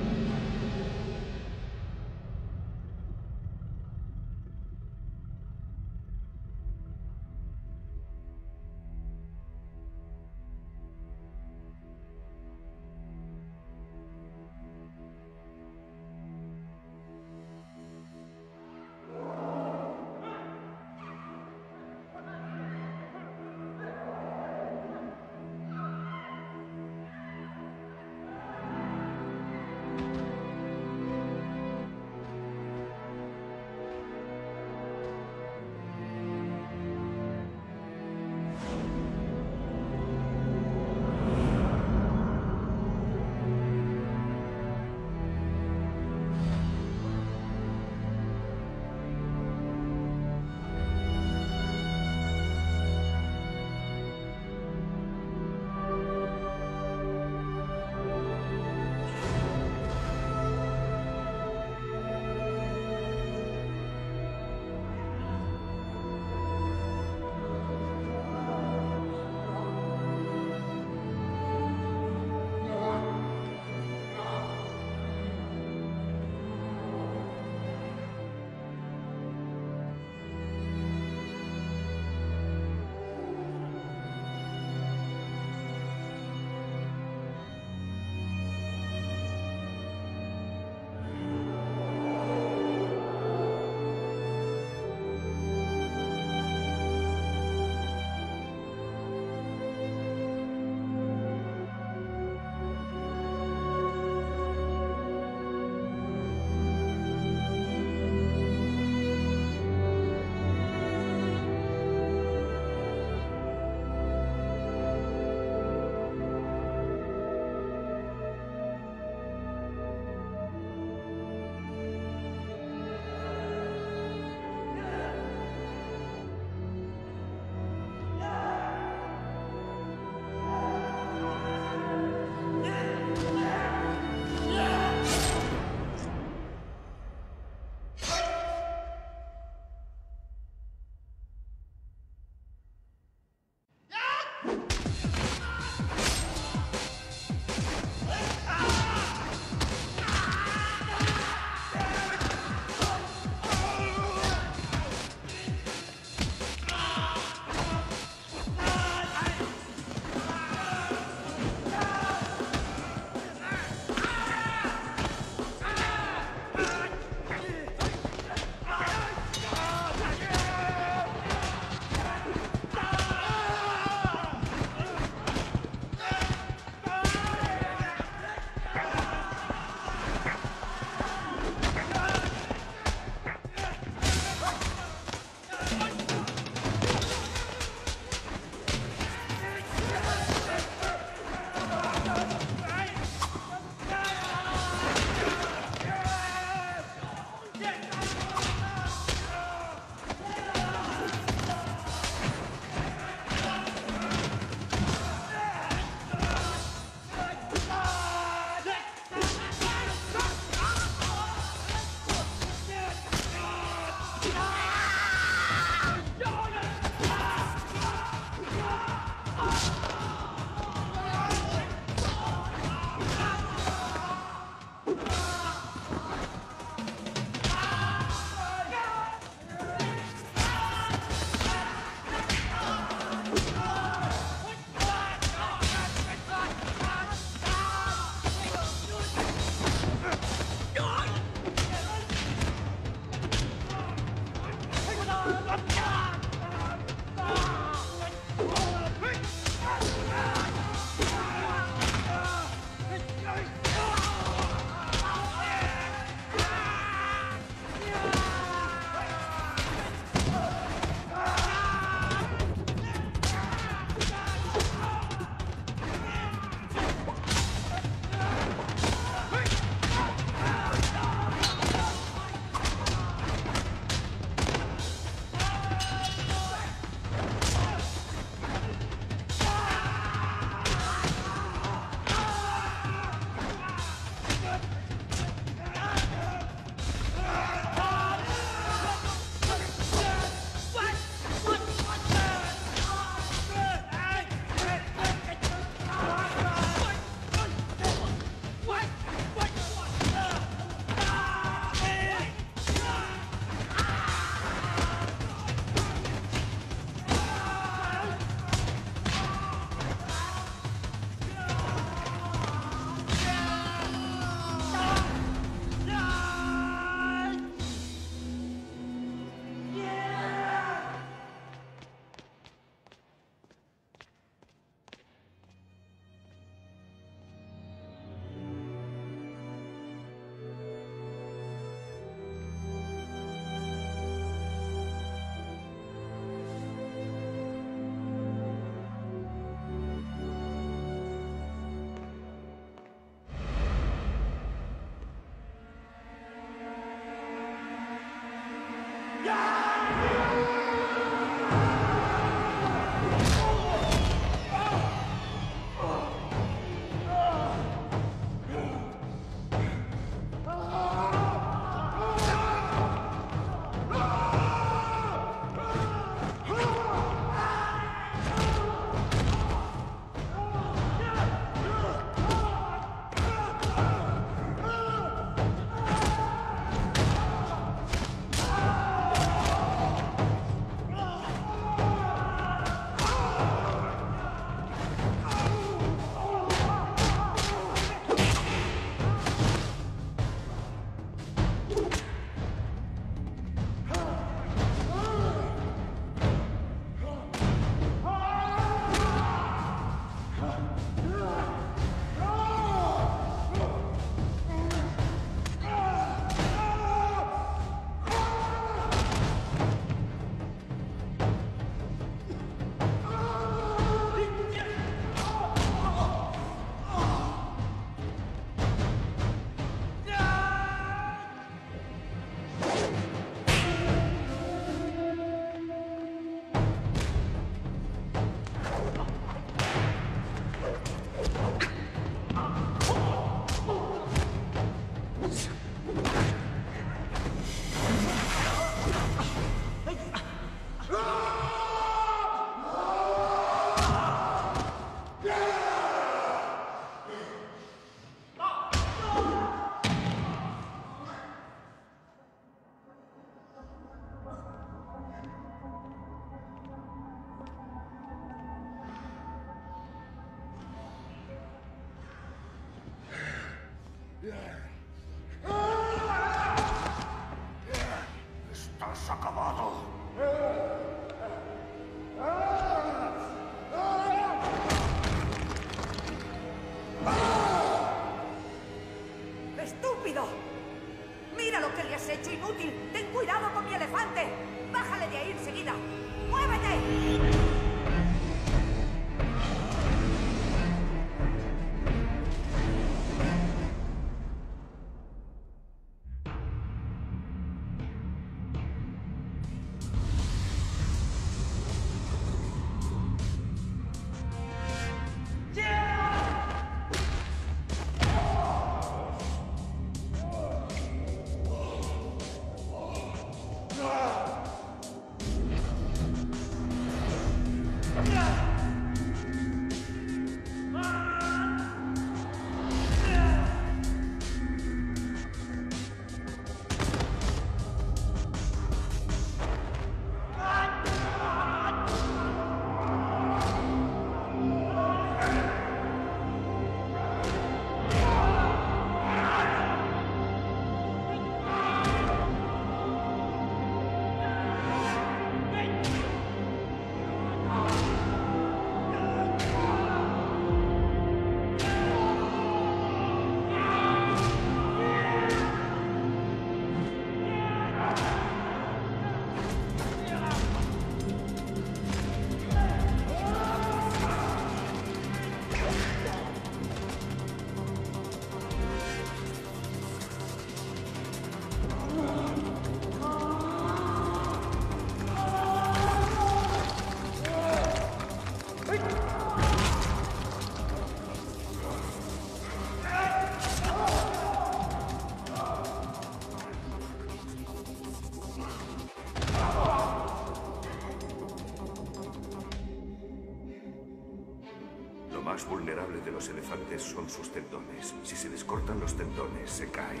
Elefantes son sus tendones. Si se les cortan los tendones, se caen.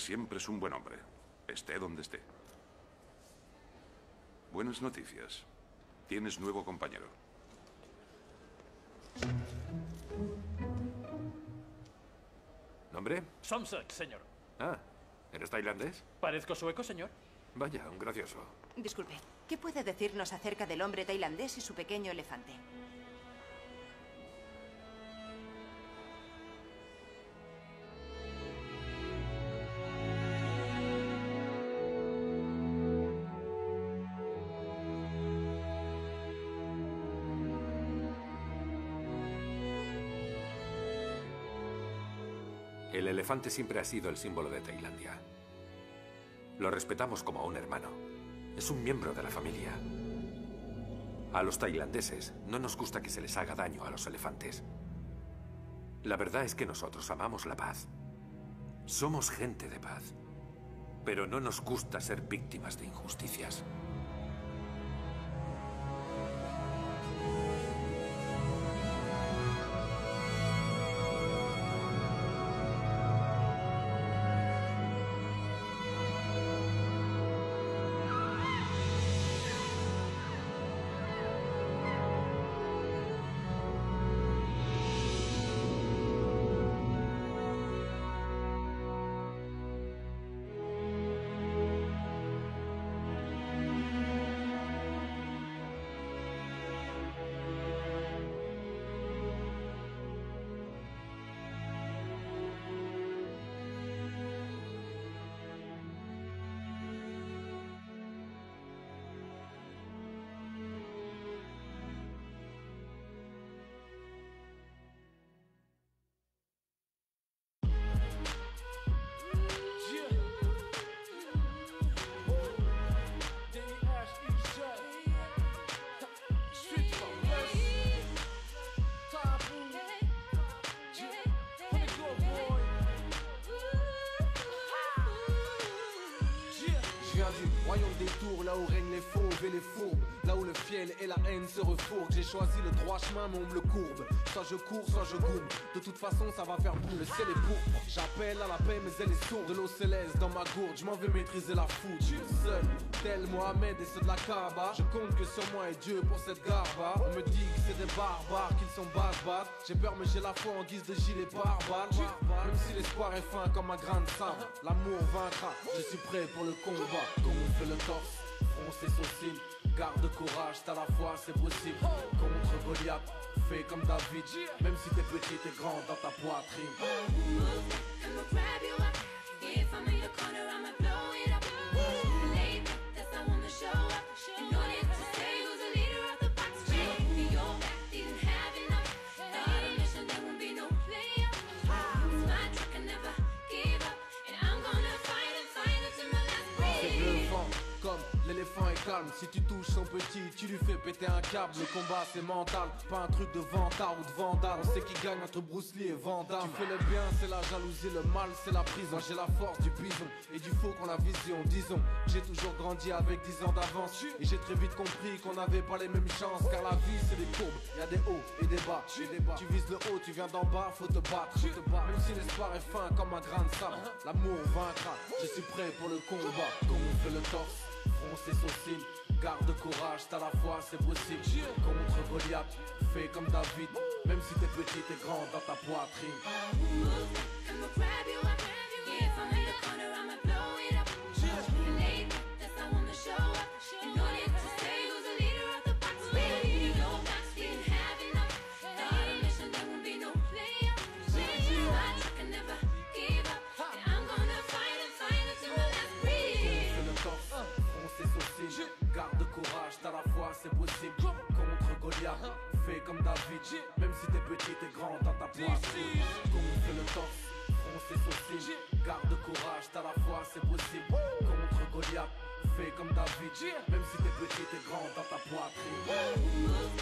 Siempre es un buen hombre, esté donde esté. Buenas noticias. Tienes nuevo compañero. ¿Nombre? Somsek, señor. Ah, ¿eres tailandés? ¿Parezco sueco, señor? Vaya, un gracioso. Disculpe, ¿qué puede decirnos acerca del hombre tailandés y su pequeño elefante? Elefante siempre ha sido el símbolo de Tailandia. Lo respetamos como a un hermano. Es un miembro de la familia. A los tailandeses no nos gusta que se les haga daño a los elefantes. La verdad es que nosotros amamos la paz. Somos gente de paz. Pero no nos gusta ser víctimas de injusticias. Et la haine se refourguent. J'ai choisi le droit chemin, mais on me le courbe. Soit je cours, soit je goume. De toute façon, ça va faire boum. Le ciel est pourpre. J'appelle à la paix, mais elle est sourde. De l'eau céleste dans ma gourde, je m'en vais maîtriser la foudre. Seul, tel Mohamed et ceux de la Kaaba. Je compte que sur moi et Dieu pour cette garba. On me dit que c'est des barbares, qu'ils sont barbares. J'ai peur, mais j'ai la foi en guise de gilet pare-balles. Même si l'espoir est fin comme un grain de sable, l'amour vaincra. Je suis prêt pour le combat. Comme on fait le torse, fronce et sourcils. Garde courage, t'as la foi, c'est possible. Contre Goliath, fais comme David. Même si t'es petit, t'es grand dans ta poitrine. Calme. Si tu touches son petit, tu lui fais péter un câble. Le combat c'est mental, pas un truc de vantard ou de vandale. On sait qui gagne entre Bruce Lee et Van Damme. Tu fais le bien, c'est la jalousie, le mal, c'est la prison. J'ai la force du bison et du faux qu'on la vision. Disons, j'ai toujours grandi avec 10 ans d'avance. Et j'ai très vite compris qu'on n'avait pas les mêmes chances. Car la vie c'est des courbes, y a des hauts et des bas. Et des bas. Tu vises le haut, tu viens d'en bas, faut te battre. Faut te battre. Même si l'espoir est fin comme un grain de sable, l'amour vaincra. Je suis prêt pour le combat. Comme on fait le torse, fronce et sourcils. Garde courage, t'as la foi, c'est possible. Contre Goliath, fais comme David. Même si t'es petit, t'es grand dans ta poitrine. Fais comme David, même si t'es petit, t'es grand, t'as ta poids. Gonfle le torse, fronce et sourcils. Garde courage, t'as la foi, c'est possible. Contre Goliath, fais comme David, même si t'es petit, t'es grand, t'as ta poitrine.